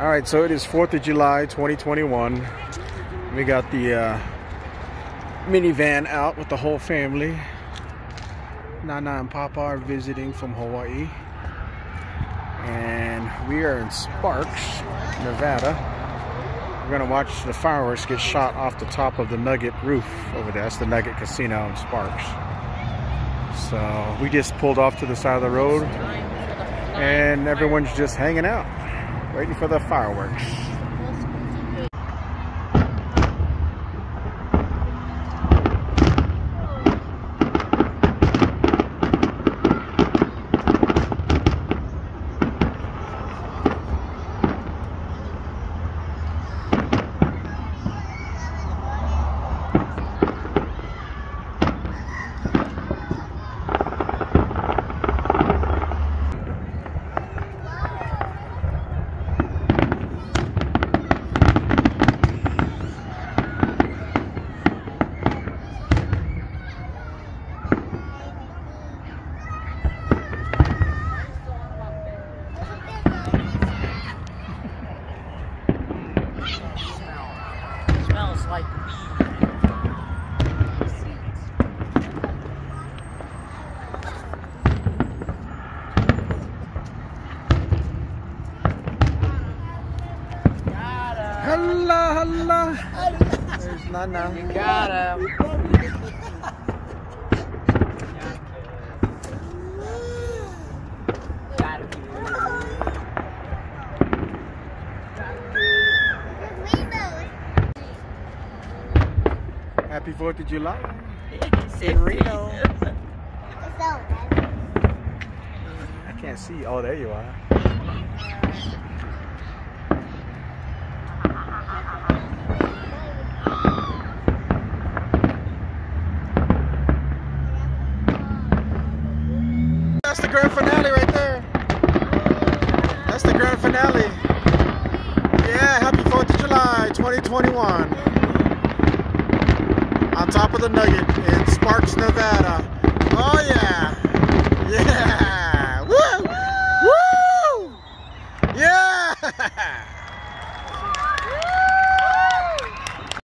All right, so it is 4th of July 2021. We got the uh, minivan out with the whole family. Nana and Papa are visiting from Hawaii. And we are in Sparks, Nevada. We're gonna watch the fireworks get shot off the top of the Nugget roof over there. That's the Nugget Casino in Sparks. So we just pulled off to the side of the road and everyone's just hanging out, waiting for the fireworks. Smells like weed. Hello, hello. There's Nana. Got him. Got him. Happy 4th of July. In Reno. I can't see. Oh, there you are. That's the grand finale right there. That's the grand finale. Yeah, happy 4th of July 2021. Top of the Nugget in Sparks, Nevada. Oh, yeah.